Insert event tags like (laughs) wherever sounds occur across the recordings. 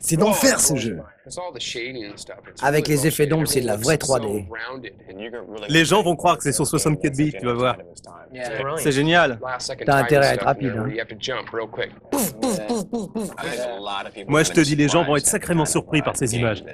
C'est d'enfer ce jeu. Avec les effets d'ombre, c'est de la vraie 3D. Les gens vont croire que c'est sur 64 bits, tu vas voir. C'est génial. T'as intérêt à être rapide. hein. Moi, je te dis, les gens vont être sacrément surpris par ces images.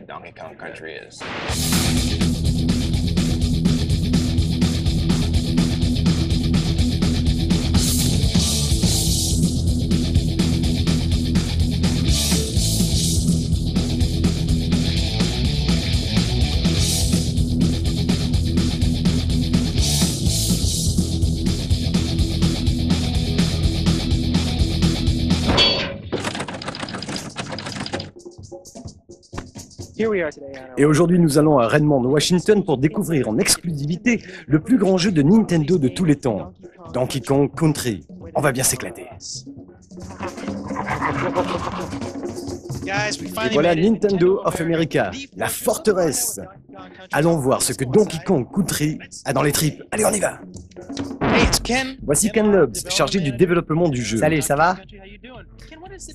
Et aujourd'hui, nous allons à Redmond, Washington, pour découvrir en exclusivité le plus grand jeu de Nintendo de tous les temps, Donkey Kong Country. On va bien s'éclater. Et voilà Nintendo of America, la forteresse. Allons voir ce que Donkey Kong Country a dans les tripes. Allez, on y va. Voici Ken Lobbs, chargé du développement du jeu. Salut, ça va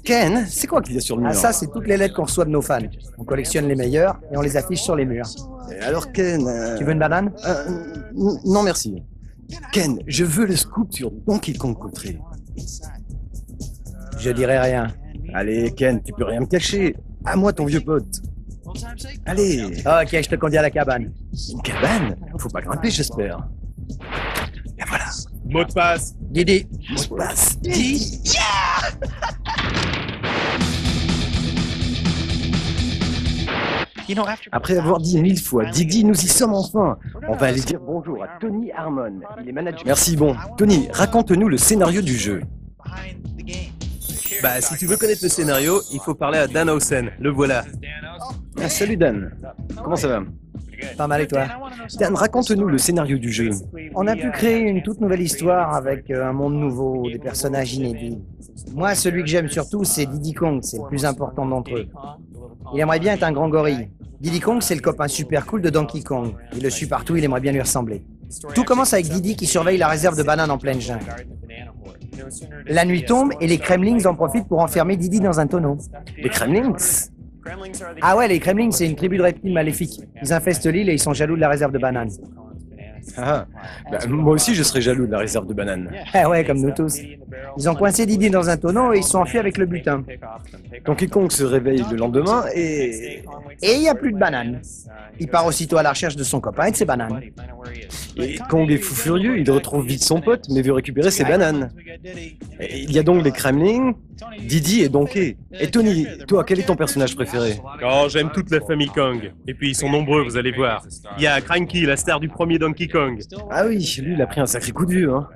Ken, c'est quoi qu'il y a sur le mur Ah ça, c'est toutes les lettres qu'on reçoit de nos fans. On collectionne les meilleures et on les affiche sur les murs. Et Alors Ken... euh, Tu veux une banane euh, non, merci. Ken, je veux le scoop sur Donkey Kong Country. Je dirai rien. Allez, Ken, tu peux rien me cacher. À moi, ton vieux pote. Allez, Ok, je te conduis à la cabane. une cabane? Faut pas grimper, j'espère. Voilà, Mot de passe. Didi, mot de passe. Dis. Après avoir dit mille fois Didi, nous y sommes enfin. On va aller dire bonjour à Tony Harmon. Il est manager. Merci, bon. Tony, raconte-nous le scénario du jeu. Bah, si tu veux connaître le scénario, il faut parler à Dan Hausen. Le voilà. Ah, salut Dan. Comment ça va? Pas mal et toi Dan, raconte-nous le scénario du jeu. On a pu créer une toute nouvelle histoire avec euh, un monde nouveau, des personnages inédits. Moi, celui que j'aime surtout, c'est Diddy Kong, c'est le plus important d'entre eux. Il aimerait bien être un grand gorille. Diddy Kong, c'est le copain super cool de Donkey Kong. Il le suit partout, il aimerait bien lui ressembler. Tout commence avec Diddy qui surveille la réserve de bananes en pleine jungle. La nuit tombe et les Kremlings en profitent pour enfermer Diddy dans un tonneau. Les Kremlings? Ah ouais, les Kremlings, c'est une tribu de reptiles maléfiques. Ils infestent l'île et ils sont jaloux de la réserve de bananes. Ah, bah, moi aussi, je serais jaloux de la réserve de bananes. Ah (laughs) ouais, comme nous tous. Ils ont coincé Diddy dans un tonneau et ils sont enfuis avec le butin. Donkey Kong se réveille le lendemain et... Et il n'y a plus de bananes. Il part aussitôt à la recherche de son copain et de ses bananes. et Kong est fou furieux, il retrouve vite son pote, mais veut récupérer ses bananes. Il y a donc les Kremlings, Didi et Donkey. Et Tony, toi, quel est ton personnage préféré Oh, j'aime toute la famille Kong. Et puis ils sont nombreux, vous allez voir. Il y a Cranky, la star du premier Donkey Kong. Ah oui, lui, il a pris un sacré coup de vieux, hein.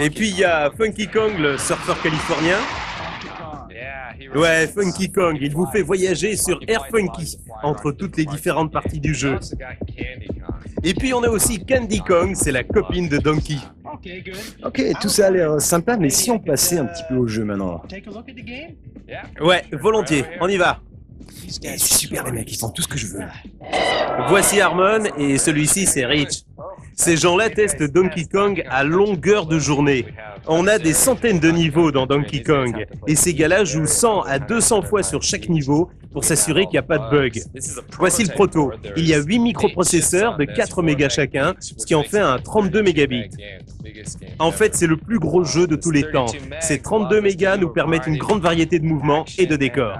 Et puis il y a Funky Kong, le surfeur californien. Ouais, Funky Kong, il vous fait voyager sur Air Funky entre toutes les différentes parties du jeu. Et puis on a aussi Candy Kong, c'est la copine de Donkey. Ok, tout ça a l'air sympa, mais si on passait un petit peu au jeu maintenant Ouais, volontiers, on y va. Eh, C'est super les mecs, ils font tout ce que je veux. Voici Harmon et celui-ci c'est Rich. Ces gens-là testent Donkey Kong à longueur de journée. On a des centaines de niveaux dans Donkey Kong et ces gars-là jouent 100 à 200 fois sur chaque niveau pour s'assurer qu'il n'y a pas de bug. Voici le proto. Il y a 8 microprocesseurs de 4 mégas chacun, ce qui en fait un 32 mégabits. En fait, c'est le plus gros jeu de tous les temps. Ces 32 mégas nous permettent une grande variété de mouvements et de décors.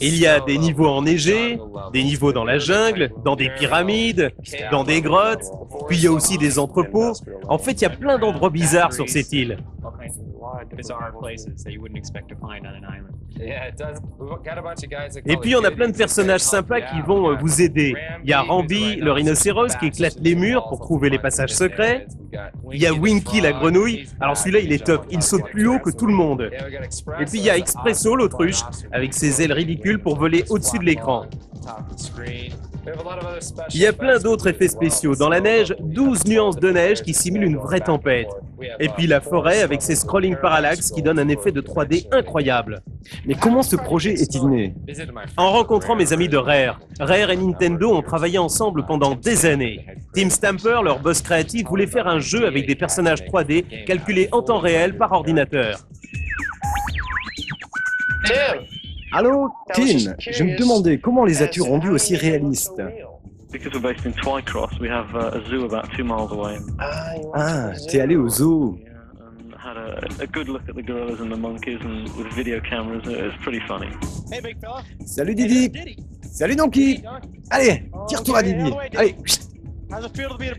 Il y a des niveaux enneigés, des niveaux dans la jungle, dans des pyramides, dans des grottes, puis il y a aussi des entrepôts. En fait, il y a plein d'endroits bizarres sur cette île. Et puis on a plein de personnages sympas qui vont euh, vous aider. Il y a Rambi, le rhinocéros, qui éclate les murs pour trouver les passages secrets. Il y a Winky, la grenouille. Alors celui-là, il est top. Il saute plus haut que tout le monde. Et puis il y a Expresso, l'autruche, avec ses ailes ridicules pour voler au-dessus de l'écran. Il y a plein d'autres effets spéciaux. Dans la neige, 12 nuances de neige qui simulent une vraie tempête. Et puis la forêt avec ses scrolling parallax qui donnent un effet de 3D incroyable. Mais comment ce projet est-il né? En rencontrant mes amis de Rare, Rare et Nintendo ont travaillé ensemble pendant des années. Tim Stamper, leur boss créatif, voulait faire un jeu avec des personnages 3D calculés en temps réel par ordinateur. Allô, Tim Je me demandais comment les as-tu rendus aussi réalistes Ah, t'es allé au zoo. Salut Didi. Salut Donkey. Allez, tire-toi Didi. Allez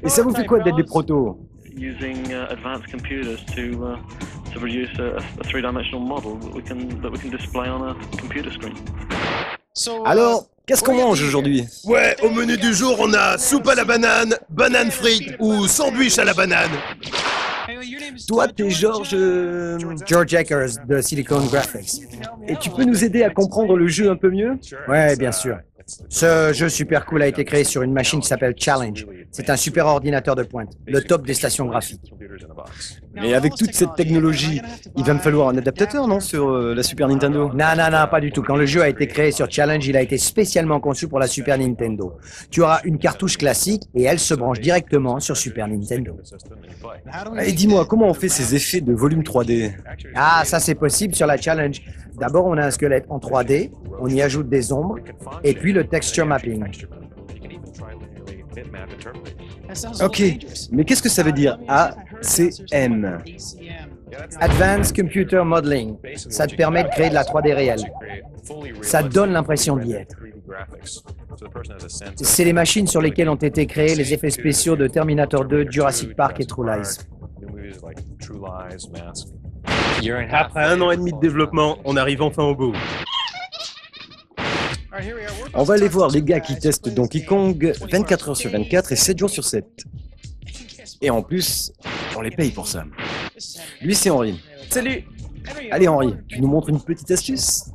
Et ça vous fait quoi d'être des protos? To produce a, a three-dimensional model that we can that we can display on a computer screen. Uh, Alors, qu'est-ce qu'on mange aujourd'hui? Ouais, au menu du jour, on a soupe à la banane, banane frite ou sandwich à la banane. Toi, t'es George... Euh, George Eckers de Silicon Graphics. Et tu peux nous aider à comprendre le jeu un peu mieux? Ouais, bien sûr. Ce jeu super cool a été créé sur une machine qui s'appelle Challenge. C'est un super ordinateur de pointe, le top des stations graphiques. Mais avec toute cette technologie, il va me falloir un adaptateur, non, sur euh, la Super Nintendo? Non, non, non, pas du tout. Quand le jeu a été créé sur Challenge, il a été spécialement conçu pour la Super Nintendo. Tu auras une cartouche classique et elle se branche directement sur Super Nintendo. Et dis-moi, comment on fait ces effets de volume 3D Ah, ça c'est possible sur la Challenge. D'abord, on a un squelette en 3D, on y ajoute des ombres, et puis le texture mapping. Ok, mais qu'est-ce que ça veut dire? ACM Advanced Computer Modeling. Ça te permet de créer de la 3D réelle. Ça donne l'impression d'y être. C'est les machines sur lesquelles ont été créés les effets spéciaux de Terminator 2, Jurassic Park et True Lies. Après un an et demi de développement, on arrive enfin au bout. On va aller voir les gars qui testent Donkey Kong 24 heures sur 24 et 7 jours sur 7. Et en plus, on les paye pour ça. Lui, c'est Henri. Salut Allez Henri, tu nous montres une petite astuce?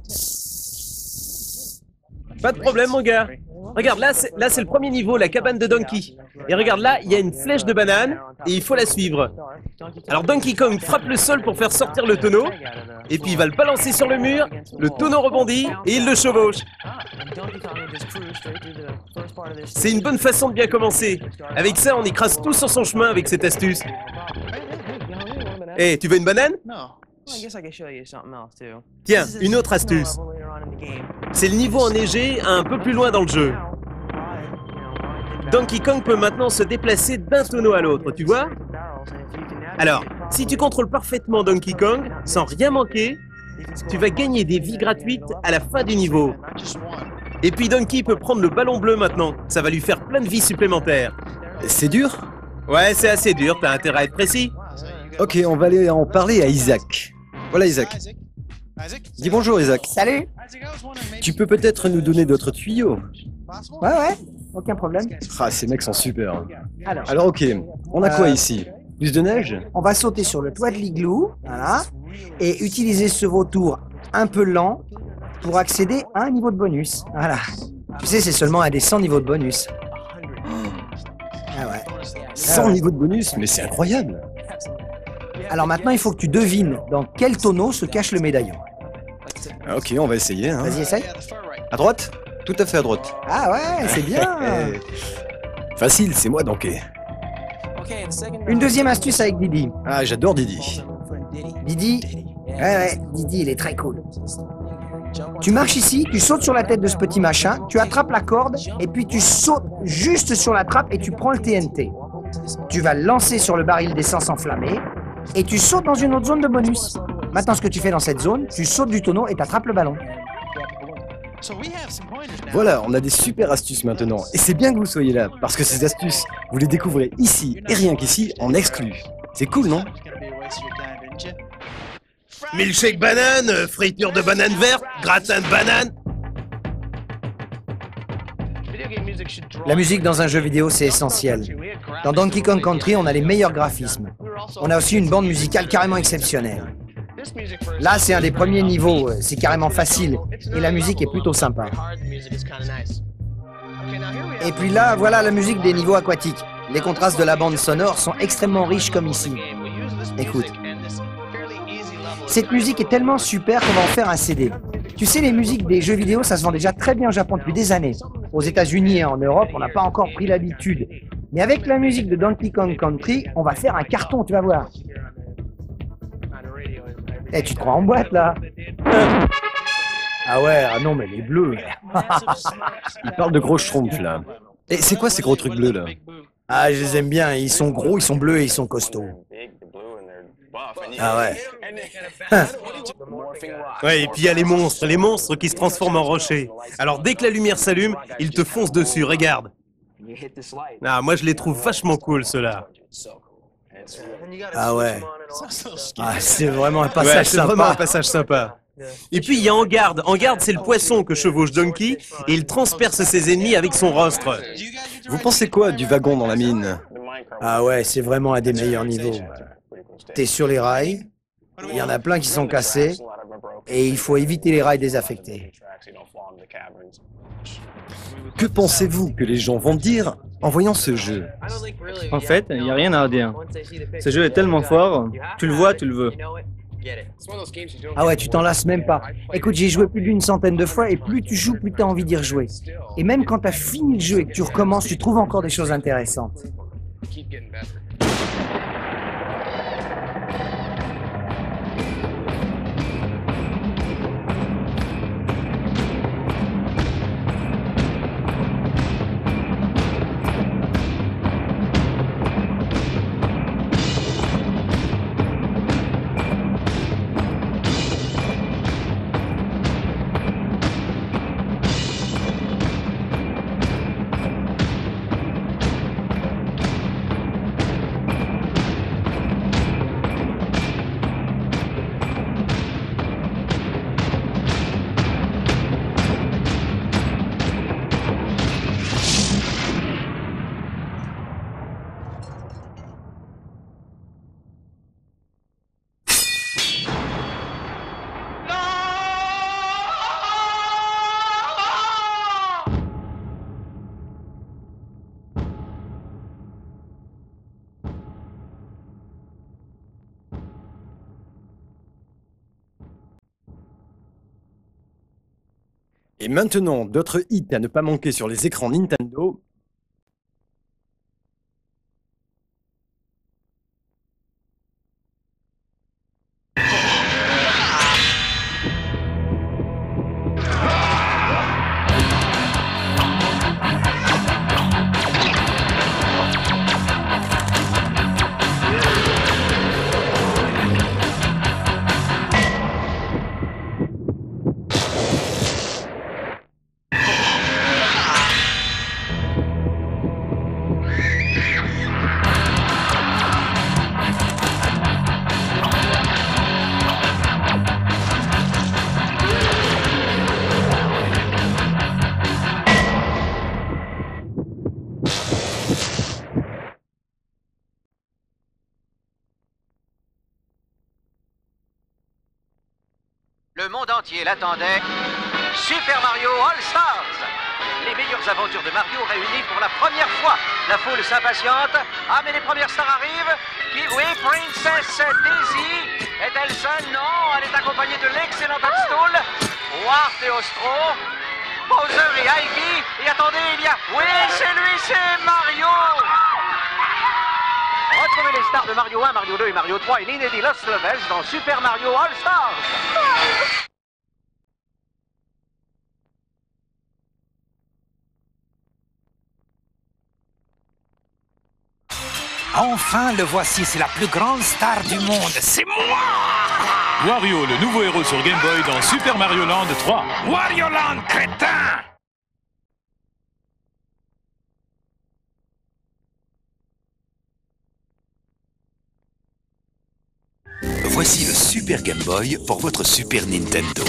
Pas de problème mon gars Regarde, là c'est, là c'est le premier niveau, la cabane de Donkey. Et regarde là, il y a une flèche de banane et il faut la suivre. Alors Donkey Kong frappe le sol pour faire sortir le tonneau, et puis il va le balancer sur le mur, le tonneau rebondit et il le chevauche. C'est une bonne façon de bien commencer. Avec ça, on écrase tout sur son chemin avec cette astuce. Eh, tu veux une banane? Tiens, une autre astuce. C'est le niveau enneigé un peu plus loin dans le jeu. Donkey Kong peut maintenant se déplacer d'un tonneau à l'autre, tu vois Alors, si tu contrôles parfaitement Donkey Kong, sans rien manquer, tu vas gagner des vies gratuites à la fin du niveau. Et puis Donkey peut prendre le ballon bleu maintenant, ça va lui faire plein de vies supplémentaires. C'est dur? Ouais, c'est assez dur, t'as intérêt à être précis? Ok, on va aller en parler à Isaac. Voilà Isaac. Dis bonjour Isaac. Salut. Tu peux peut-être nous donner d'autres tuyaux Ouais ouais, aucun problème. Ah, ces mecs sont super. Alors, ok, on a quoi euh, ici? Plus de neige? On va sauter sur le toit de l'igloo, voilà, et utiliser ce vautour un peu lent pour accéder à un niveau de bonus. Voilà. Tu sais, c'est seulement un des 100 niveaux de bonus. Ah ouais. 100 niveaux de bonus Mais c'est incroyable alors maintenant, il faut que tu devines dans quel tonneau se cache le médaillon. Ah, ok, on va essayer. Hein. Vas-y, essaye. À droite? Tout à fait à droite. Ah ouais, c'est bien. (laughs) Facile, c'est moi donc. Une deuxième astuce avec Didi. Ah, j'adore Didi. Didi Ouais, ouais, Didi, il est très cool. Tu marches ici, tu sautes sur la tête de ce petit machin, tu attrapes la corde, et puis tu sautes juste sur la trappe et tu prends le TNT. Tu vas le lancer sur le baril d'essence enflammé, et tu sautes dans une autre zone de bonus. Maintenant, ce que tu fais dans cette zone, tu sautes du tonneau et t'attrapes le ballon. Voilà, on a des super astuces maintenant. Et c'est bien que vous soyez là, parce que ces astuces, vous les découvrez ici et rien qu'ici en exclu. C'est cool, non? Milkshake banane, friture de banane verte, gratin de banane. La musique dans un jeu vidéo, c'est essentiel. Dans Donkey Kong Country, on a les meilleurs graphismes. On a aussi une bande musicale carrément exceptionnelle. Là, c'est un des premiers niveaux, c'est carrément facile, et la musique est plutôt sympa. Et puis là, voilà la musique des niveaux aquatiques. Les contrastes de la bande sonore sont extrêmement riches comme ici. Écoute. Cette musique est tellement super qu'on va en faire un CD. Tu sais, les musiques des jeux vidéo, ça se vend déjà très bien au Japon depuis des années. Aux États-Unis et en Europe, on n'a pas encore pris l'habitude. Mais avec la musique de Donkey Kong Country, on va faire un carton, tu vas voir. Eh, tu te crois en boîte là (laughs) Ah ouais, ah non, mais les bleus. (laughs) Il parle de gros schtroumpfs, là. Et c'est quoi ces gros trucs bleus, là Ah, je les aime bien. Ils sont gros, ils sont bleus et ils sont costauds. Ah ouais. (laughs) Ouais, et puis il y a les monstres, les monstres qui se transforment en rochers. Alors dès que la lumière s'allume, ils te foncent dessus, regarde. Ah, moi je les trouve vachement cool, ceux-là. Ah ouais. Ah, c'est vraiment un passage Ouais, c'est vraiment un sympa. passage sympa. Et puis il y a Engarde. Engarde, c'est le poisson que chevauche Donkey, et il transperce ses ennemis avec son rostre. Vous pensez quoi du wagon dans la mine? Ah ouais, c'est vraiment un des meilleurs niveaux. T'es sur les rails, il y en a plein qui sont cassés, et il faut éviter les rails désaffectés. Que pensez-vous que les gens vont dire en voyant ce jeu En fait, il n'y a rien à dire. Ce jeu est tellement fort, tu le vois, tu le veux. Ah ouais, tu t'en lasses même pas. Écoute, j'ai joué plus d'une centaine de fois, et plus tu joues, plus t'as envie d'y rejouer. Et même quand t'as fini le jeu et que tu recommences, tu trouves encore des choses intéressantes. Et maintenant, d'autres hits à ne pas manquer sur les écrans Nintendo. L'attendait. Super Mario All Stars Les meilleures aventures de Mario réunies pour la première fois. La foule s'impatiente. Ah, mais les premières stars arrivent. Qui, oui, Princess Daisy. Est-elle seule Non, elle est accompagnée de l'excellent Toadstool. Wart et Ostro. Bowser et Ivy. Et attendez, il y a... Oui, c'est lui, c'est Mario Retrouvez les stars de Mario 1, Mario 2 et Mario 3 et l'inédit Lost Levels dans Super Mario All Stars. Enfin, le voici, c'est la plus grande star du monde. C'est moi Wario, le nouveau héros sur Game Boy dans Super Mario Land 3. Wario Land, crétin Voici le Super Game Boy pour votre Super Nintendo.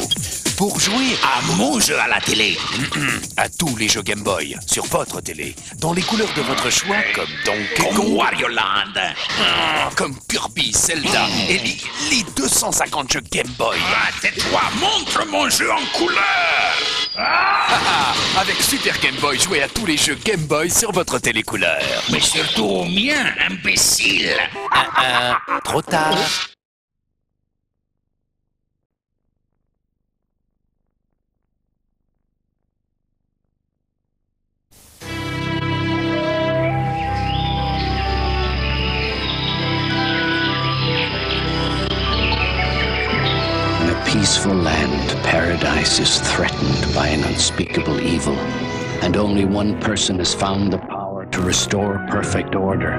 Pour jouer à mon jeu à la télé, (clears throat) à tous les jeux Game Boy sur votre télé, dans les couleurs de votre choix, comme Donkey Kong, Wario Land, ah, (clears throat) comme Kirby, Zelda et les, les 250 jeux Game Boy. Ah, tais-toi, montre mon jeu en couleur. Ah, (laughs) Avec Super Game Boy, jouez à tous les jeux Game Boy sur votre télé couleur. Mais surtout au mien, imbécile. Trop tard. Paradise is threatened by an unspeakable evil, and only one person has found the power to restore perfect order.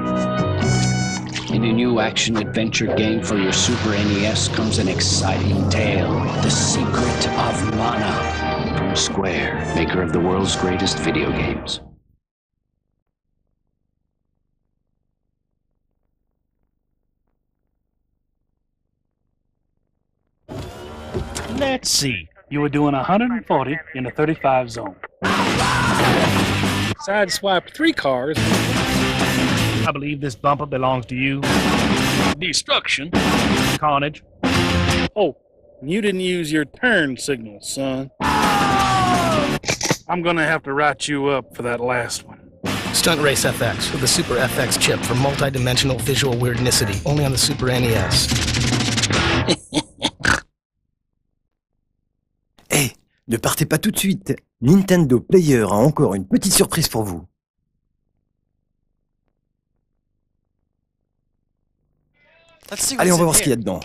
In a new action adventure game for your Super NES comes an exciting tale The Secret of Mana from Square, maker of the world's greatest video games. Let's see. You were doing 140 in a 35 zone. Side swiped three cars. I believe this bumper belongs to you. Destruction. Carnage. Oh, you didn't use your turn signal, son. I'm gonna have to write you up for that last one. Stunt Race FX with the Super FX chip for multi-dimensional visual weirdnicity, only on the Super NES. Ne partez pas tout de suite. Nintendo Player a encore une petite surprise pour vous. Allez, on va voir ce qu'il y a dedans.